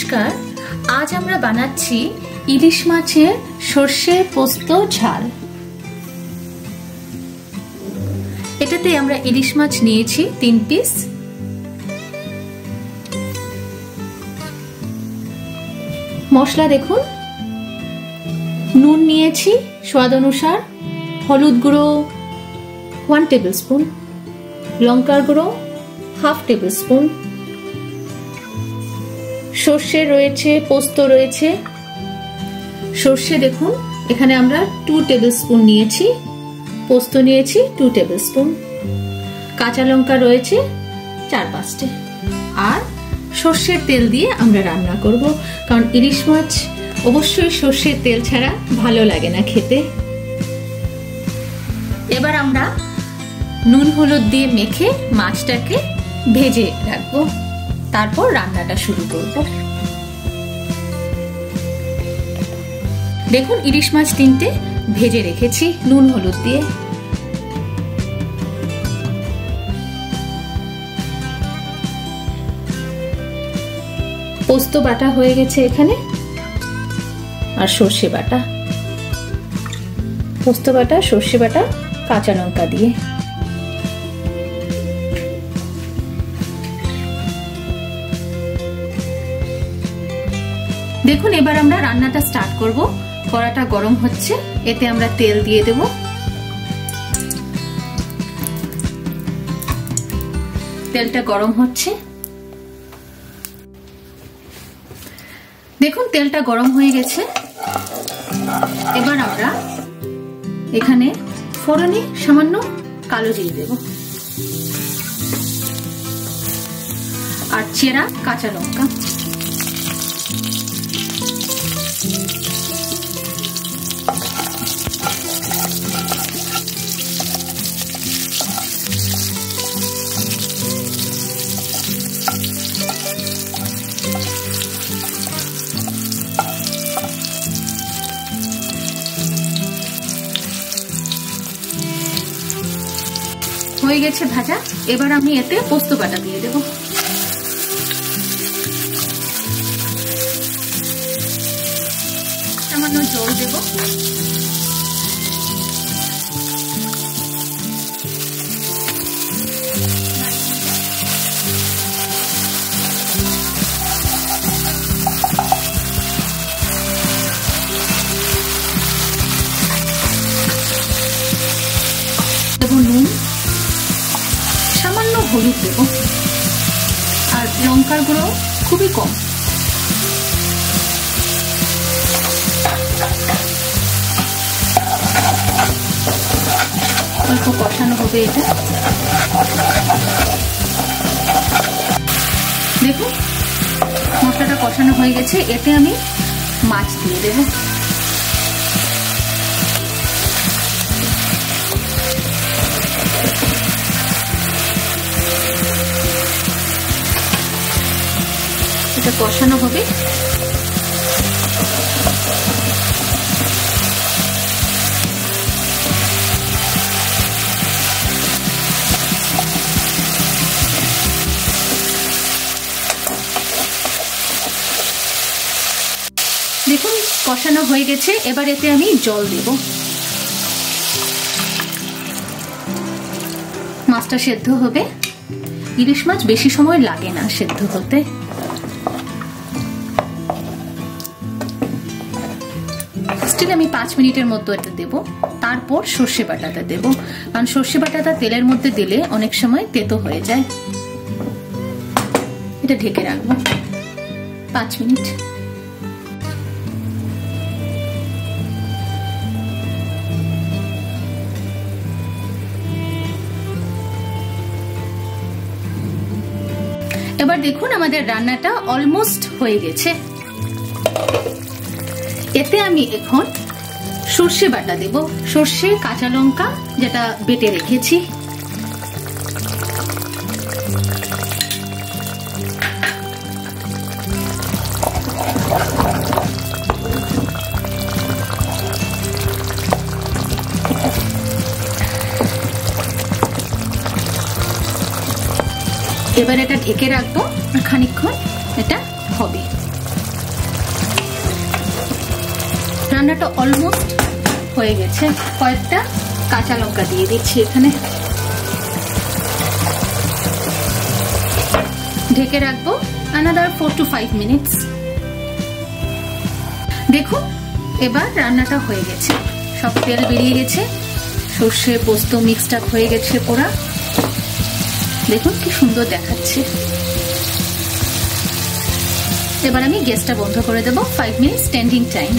নমস্কার, আজ আমরা বানাচ্ছি ইলিশ মাছের সর্ষে পোস্ত ঝাল। এটাতে আমরা ইলিশ মাছ নিয়েছি তিন পিস। মশলা দেখুন। নুন নিয়েছি স্বাদ অনুসার হলুদ গুঁড়ো ওয়ান টেবিল স্পুন লঙ্কার গুঁড়ো হাফ টেবিল স্পুন সর্ষে রয়েছে, পোস্ত রয়েছে। সর্ষে দেখুন, এখানে আমরা টু টেবিল স্পুন নিয়েছি, পোস্ত নিয়েছি টু টেবিল স্পুন কাঁচা লঙ্কা রয়েছে, চার পাঁচটে। আর সর্ষের তেল দিয়ে আমরা রান্না করব, কারণ ইলিশ মাছ অবশ্যই সর্ষের তেল ছাড়া ভালো লাগে না খেতে। এবার আমরা নুন হলুদ দিয়ে মেখে মাছটাকে ভেজে রাখব। তারপর রান্নাটা শুরু করব। দেখুন, ইলিশ মাছ তিনটে, ভেজে রেখেছি, নুন, হলুদ দিয়ে। পোস্ত বাটা হয়ে গেছে এখানে, আর সর্ষে বাটা। পোস্ত বাটা, সর্ষে বাটা, কাঁচা লঙ্কা দিয়ে। দেখুন, এবার আমরা রান্নাটা স্টার্ট করব। কড়াটা গরম হচ্ছে, এতে আমরা তেল দিয়ে দেব। তেলটা গরম হচ্ছে। দেখুন, তেলটা গরম হয়ে গেছে। এবার আমরা এখানে ফোড়নে সামান্য কালো জিরে দেব। আর চেরা কাঁচা লঙ্কা। হয়ে গেছে ভাজা। এবার আমি এতে পোস্ত বাটা দিয়ে দেব। সামান্য জল দেব। দেব। আর লঙ্কার গুঁড়ো খুবই কম। অল্প কষানো হবে এটা। দেখুন মশলাটা কষানো হয়ে গেছে, এতে আমি মাছ দিয়ে দেবো। এটা কষানো হবে। দেখুন, কষানো হয়ে গেছে। এবার এতে আমি জল দেব। মাছটা সেদ্ধ হবে। ইলিশ মাছ বেশি সময় লাগে না সেদ্ধ হতে। স্টিল আমি পাঁচ মিনিটের মতো এটা দেব। তারপর সর্ষে বাটাটা দেব। কারণ সর্ষে বাটাটা তেলের মধ্যে দিলে অনেক সময় তেতো হয়ে যায়। এটা ঢেকে রাখব। পাঁচ মিনিট। এবার দেখুন আমাদের রান্নাটা অলমোস্ট হয়ে গেছে। এতে আমি এখন সর্ষে বাটা দেব। সর্ষে, কাঁচা লঙ্কা, যেটা বেটে রেখেছি। এবার এটা ঢেকে রাখব খানিক্ষণ এটা হবে। রান্নাটা অলমোস্ট হয়ে গেছে। কয়েকটা কাঁচা লঙ্কা দিয়ে দিচ্ছি এখানে। ঢেকে রাখব another four to five minutes দেখুন এবার রান্নাটা হয়ে গেছে। সব তেল বেরিয়ে গেছে। সর্ষে, পোস্ত মিক্সড আপ হয়ে গেছে পোড়া। দেখুন কি সুন্দর দেখাচ্ছে। এবার আমি গ্যাসটা বন্ধ করে দেবো। Five minute standing time